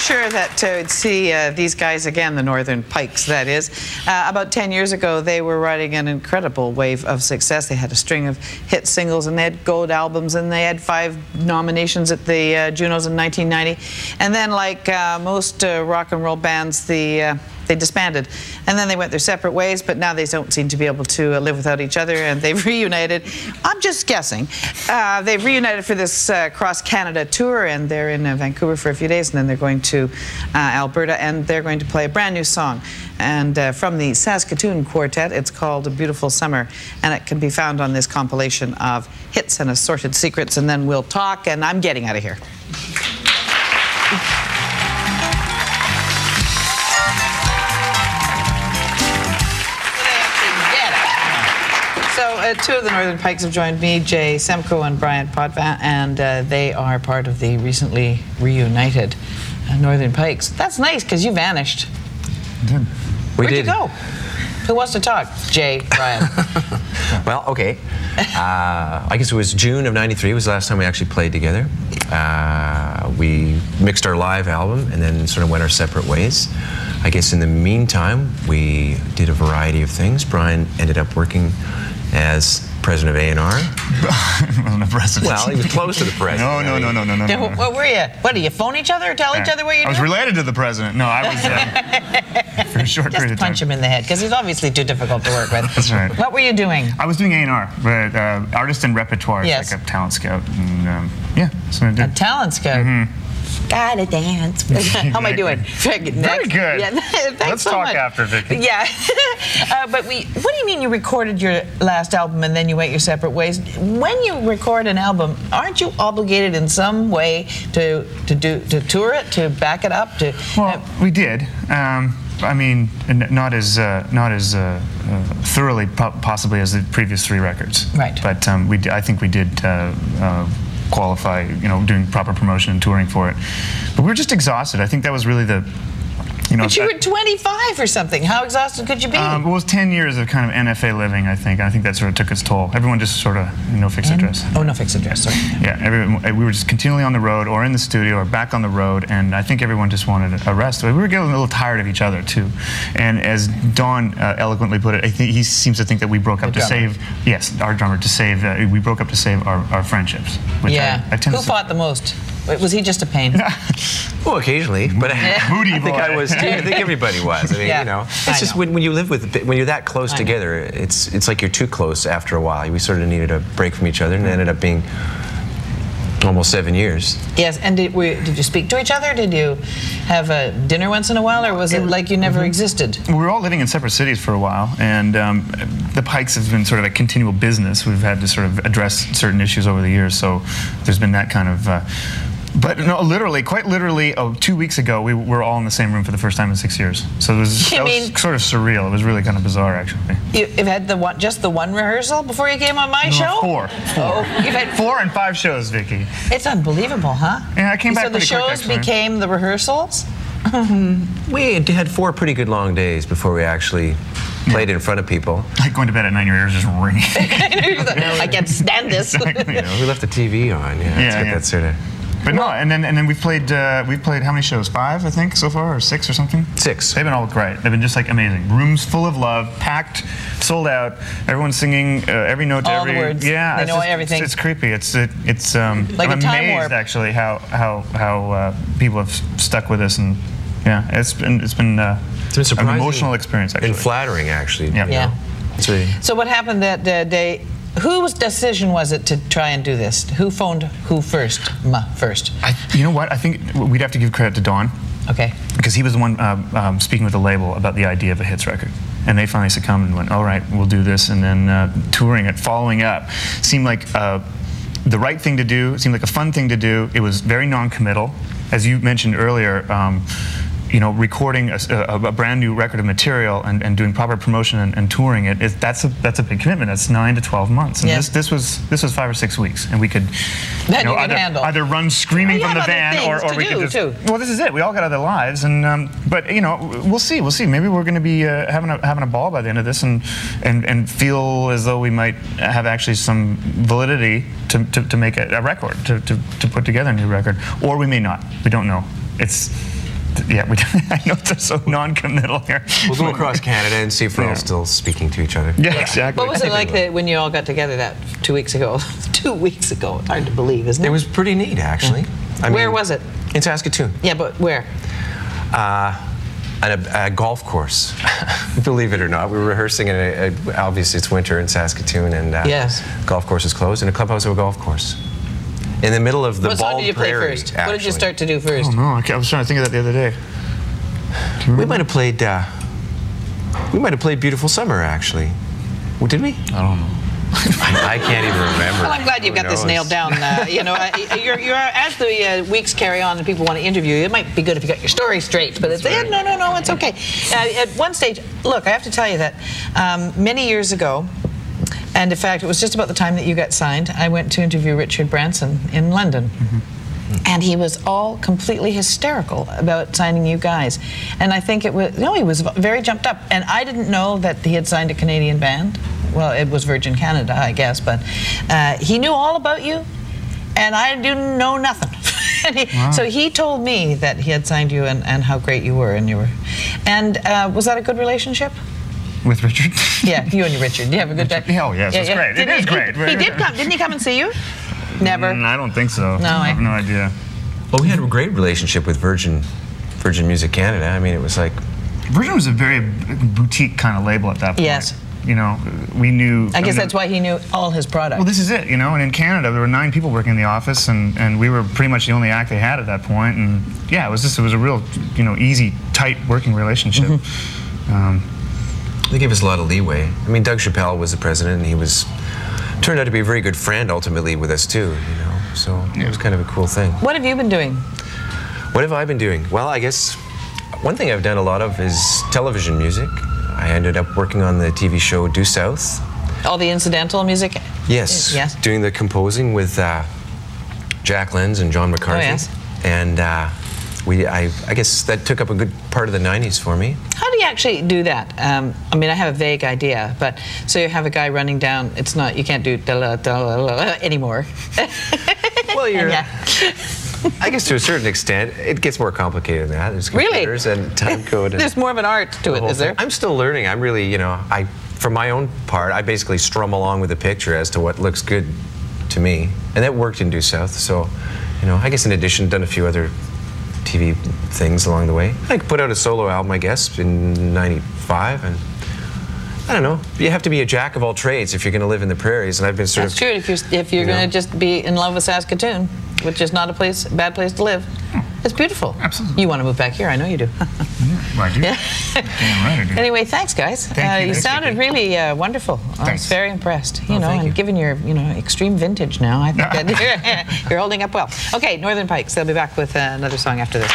sure that to see uh, these guys again, the Northern Pikes, that is. Uh, about 10 years ago, they were riding an incredible wave of success. They had a string of hit singles and they had gold albums and they had five nominations at the uh, Junos in 1990. And then, like uh, most uh, rock and roll bands, the uh, they disbanded. And then they went their separate ways, but now they don't seem to be able to uh, live without each other, and they've reunited. I'm just guessing. Uh, they've reunited for this uh, cross Canada tour, and they're in uh, Vancouver for a few days, and then they're going to uh, Alberta, and they're going to play a brand new song. And uh, from the Saskatoon Quartet, it's called A Beautiful Summer, and it can be found on this compilation of hits and assorted secrets, and then we'll talk, and I'm getting out of here. Uh, two of the Northern Pikes have joined me, Jay Semko and Bryan Potvin, and uh, they are part of the recently reunited uh, Northern Pikes. That's nice because you vanished. We Where'd did. you go? Who wants to talk? Jay, Bryan. Well, okay. Uh, I guess it was June of '93 was the last time we actually played together. Uh, we mixed our live album and then sort of went our separate ways. I guess in the meantime, we did a variety of things. Bryan ended up working as president of A&R. wasn't a president. Well, he was close to the president. No, no, no, no, no, no, Yeah, no. wh- Where were you? What, do you phone each other or tell each other what you're I was doing? related to the president. No, I was uh, for a short period Just of time. punch him in the head because he's obviously too difficult to work with. That's right. What were you doing? I was doing A&R, but uh, artist and repertoire, Yes. like a talent scout, and um, yeah, that's what I A did. talent scout. Mm-hmm. Gotta dance. How am I doing? Very Very good. Yeah, thanks Let's so talk much. after, Vicki. Yeah. uh, but we, what do you mean you recorded your last album and then you went your separate ways? When you record an album, aren't you obligated in some way to, to do to tour it, to back it up, to Well, we did. Um, I mean, not as uh, not as uh, uh, thoroughly po- possibly as the previous three records. Right. But um, we, d- I think we did uh, uh, qualify. You know, doing proper promotion and touring for it. But we were just exhausted. I think that was really the. You know, But you were 25 or something. How exhausted could you be? Um, it was 10 years of kind of NFA living, I think. I think that sort of took its toll. Everyone just sort of, you know, fixed address. oh, no, fixed address. Sorry. Yeah, every, we were just continually on the road or in the studio or back on the road, and I think everyone just wanted a rest. We were getting a little tired of each other, too. And as Don uh, eloquently put it, I think he seems to think that we broke up The to drummer. save, yes, our drummer, to save, uh, we broke up to save our, our friendships. Which Yeah. I, I tend Who fought the most? Wait, Was he just a pain? Well, occasionally, but Moody I think I was too. I think everybody was. I mean, Yeah, you know, I it's just know. when, when you live with when you're that close I know. together, it's it's like you're too close after a while. We sort of needed a break from each other, and it ended up being almost seven years. Yes, and did, we, did you speak to each other? Did you have a dinner once in a while, or was it like you never existed? we were all living in separate cities for a while, and um, the Pikes have been sort of a continual business. We've had to sort of address certain issues over the years, so there's been that kind of. Uh, but no, literally, quite literally, oh, two weeks ago, we were all in the same room for the first time in six years. So it was, You that mean- was sort of surreal. It was really kind of bizarre, actually. You, you've had the one, just the one rehearsal before you came on my show. Four. Four. Oh, you've had Four and five shows, Vicki. It's unbelievable, huh? Yeah, I came back So the pretty quick, shows actually. became the rehearsals. We had four pretty good long days before we actually played in front of people. Like going to bed at night, your ears just ringing. I can't stand this. exactly. You know, we left the TV on. Yeah, Yeah, it's got yeah. that sort of But no, and then and then we've played uh, we've played how many shows? Five, I think, so far, or six or something. Six. They've been all great. They've been just like amazing. Rooms full of love, packed, sold out. Everyone's singing uh, every note to All the every. words. Yeah, They it's know just- everything. It's, it's creepy. It's it, it's um. Like I'm a time amazed warp. actually how how how uh, people have stuck with us and yeah, it's been it's been, uh, It's been an emotional experience actually. and flattering, actually. Yeah. you Yeah. know. It's really- So what happened that uh, day? Whose decision was it to try and do this? Who phoned who first? Ma first. I, you know what? I think we'd have to give credit to Don. Okay. because he was the one uh, um, speaking with the label about the idea of a hits record. And they finally succumbed and went, all right, we'll do this. And then uh, touring it, following up, seemed like uh, the right thing to do, seemed like a fun thing to do. It was very non committal. As you mentioned earlier, um, you know, recording a, a, a brand new record of material and, and doing proper promotion and, and touring it, is, that's, a, that's a big commitment. That's nine to 12 months. And Yeah. this, this, was, this was five or six weeks. And we could, That you know, you either, handle. either run screaming Well, from the van or, or we do, could just. too. Well, this is it. We all got other lives, and um, but you know, we'll see. We'll see. Maybe we're going to be uh, having a having a ball by the end of this, and and and feel as though we might have actually some validity to, to, to make a, a record, to, to, to put together a new record, or we may not. We don't know. It's yeah, we, I know they're so non-committal here. We'll go across Canada and see if we're Yeah. all still speaking to each other. Yeah, exactly. What was it like that when you all got together that two weeks ago? two weeks ago. It's hard to believe, isn't it? It was pretty neat, actually. I Where mean, was it? In Saskatoon. Yeah, but where? Uh, at a, a golf course. Believe it or not, we were rehearsing in a, a obviously it's winter in Saskatoon, and uh, Yes. golf course is closed, and a clubhouse of a golf course. In the middle of the what song bald did you play prairie, first? What did you start to do first? Oh no, I I was trying to think of that the other day. We might have played. Uh, we might have played "Beautiful Summer," actually. Well, did we? I don't know. I can't even remember. Well, I'm glad you've Who got this nailed down. Uh, you know, uh, you're, you're, as the uh, weeks carry on and people want to interview you, it might be good if you got your story straight. But at the end, no, no, no, it's okay. Uh, at one stage, look, I have to tell you that um, many years ago, and in fact, it was just about the time that you got signed, I went to interview Richard Branson in London. And he was all completely hysterical about signing you guys. And I think it was, no, he was very jumped up. And I didn't know that he had signed a Canadian band. Well, it was Virgin Canada, I guess, but uh, he knew all about you, and I didn't know nothing. And he- So he told me that he had signed you and, and how great you were, and you were. And uh, was that a good relationship? With Richard? Yeah, you and Richard. You have a good time. Oh, yes, it's great. It Didn't is great. He, he did come. Didn't he come and see you? Never. Mm, I don't think so. No, I I- have no idea. Well, we had a great relationship with Virgin, Virgin Music Canada. I mean, it was like Virgin was a very boutique kind of label at that point. Yes. You know, we knew. I guess mean, that's why he knew all his product. Well, this is it, you know. And in Canada, there were nine people working in the office, and, and we were pretty much the only act they had at that point. And yeah, it was just it was a real, you know, easy, tight working relationship. Mm-hmm. Um, they gave us a lot of leeway. I mean, Doug Chappell was the president, and he was turned out to be a very good friend ultimately with us too. You know, so it was kind of a cool thing. what have you been doing? What have I been doing? Well, I guess one thing I've done a lot of is television music. I ended up working on the TV show Due South. All the incidental music? Yes. Yes. Doing the composing with uh, Jack Lenz and John McCarthy. yes. And uh, we, I, I guess that took up a good part of the 90s for me. How do you actually do that? Um, I mean, I have a vague idea, but so you have a guy running down. It's not you can't do da da da anymore. Well, you're. yeah. I guess to a certain extent, it gets more complicated than that. There's Really? and time code. And There's more of an art to it, there? thing. I'm still learning. I'm really, you know, I, for my own part, I basically strum along with the picture as to what looks good to me, and that worked in Due South. So, you know, I guess in addition, done a few other TV things along the way. I put out a solo album, I guess, in '95, and I don't know. You have to be a jack of all trades if you're going to live in the prairies, and I've been sort That's of. true. If you're if you're you going to just be in love with Saskatoon, which is not a place bad place to live, it's beautiful. Absolutely. You want to move back here? I know you do. well, I do. Yeah. Damn right I do. Anyway, thanks, guys. Thank uh, you. you Thanks, sounded really uh, wonderful. I was Thanks. very impressed. You Oh, know, and you. given your you know extreme vintage now, I think that you're, you're holding up well. Okay, Northern Pikes. They'll be back with uh, another song after this.